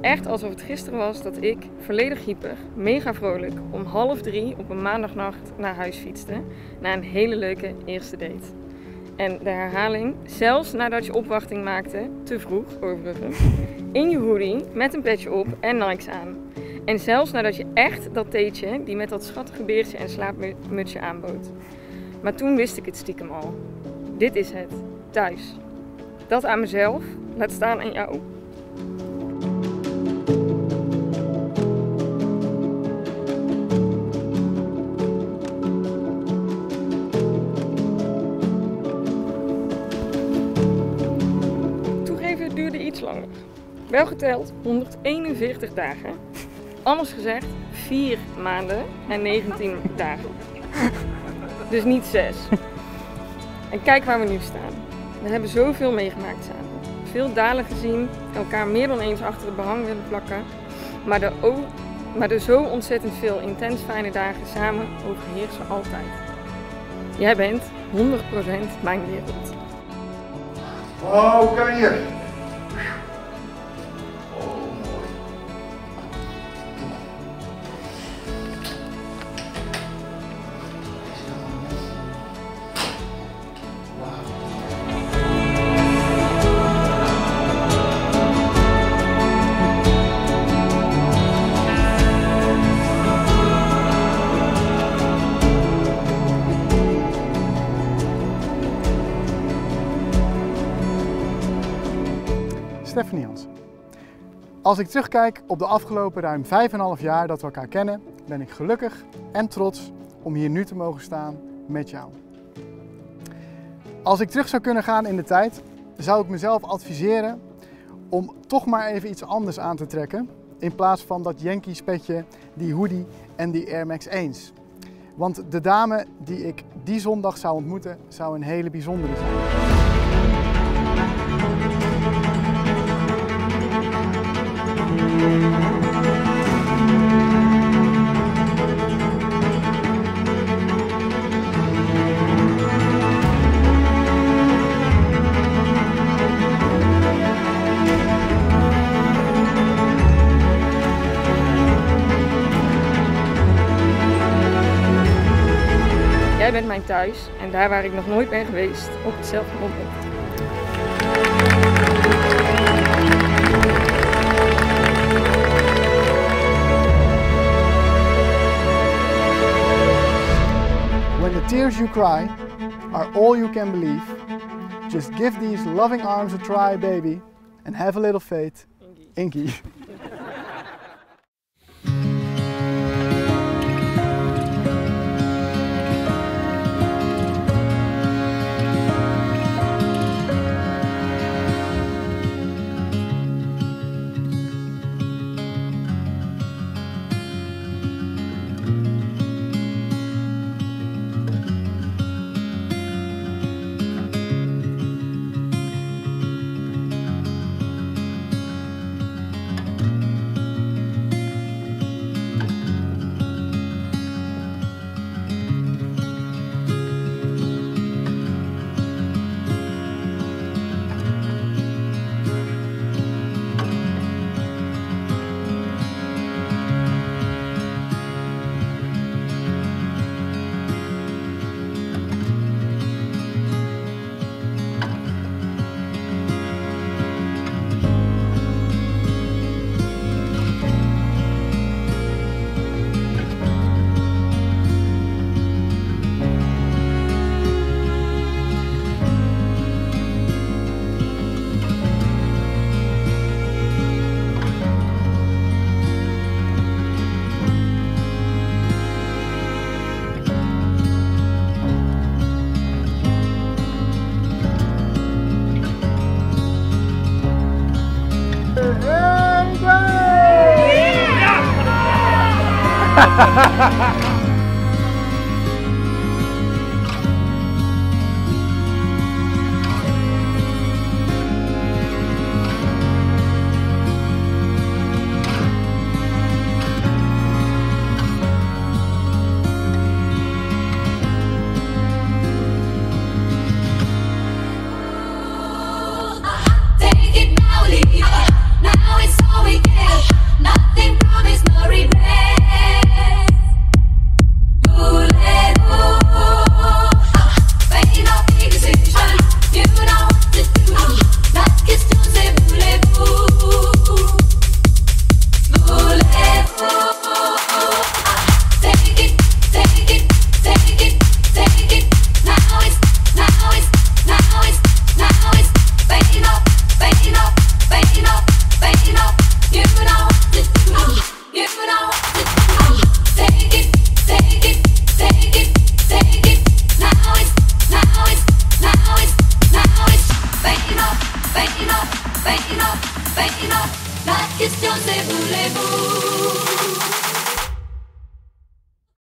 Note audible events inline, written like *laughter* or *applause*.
echt alsof het gisteren was dat ik, volledig hyper, mega vrolijk, om half drie op een maandagnacht naar huis fietste. Na een hele leuke eerste date. En de herhaling, zelfs nadat je opwachting maakte, te vroeg overigens, in je hoodie, met een petje op en Nikes aan. En zelfs nadat je echt dat theetje, die met dat schattige beertje en slaapmutsje aanbood. Maar toen wist ik het stiekem al. Dit is het, thuis. Dat aan mezelf, laat staan aan jou. Wel geteld 141 dagen. Anders gezegd 4 maanden en 19 dagen. Dus niet 6. En kijk waar we nu staan. We hebben zoveel meegemaakt samen. Veel dalen gezien, elkaar meer dan eens achter het behang willen plakken. Maar de, maar de zo ontzettend veel intens fijne dagen samen overheersen altijd. Jij bent 100% mijn wereld. Oh, kan je? Stephanie Jans. Als ik terugkijk op de afgelopen ruim 5,5 jaar dat we elkaar kennen, ben ik gelukkig en trots om hier nu te mogen staan met jou. Als ik terug zou kunnen gaan in de tijd, zou ik mezelf adviseren om toch maar even iets anders aan te trekken. In plaats van dat Yankees petje, die hoodie en die Air Max 1. Want de dame die ik die zondag zou ontmoeten, zou een hele bijzondere zijn. Jij bent mijn thuis en daar waar ik nog nooit ben geweest, op hetzelfde moment. Tears you cry are all you can believe, just give these loving arms a try, baby, and have a little faith. Inky. Take *laughs* Ha ha ha ha ha! Faites-moi, la question c'est voulez-vous?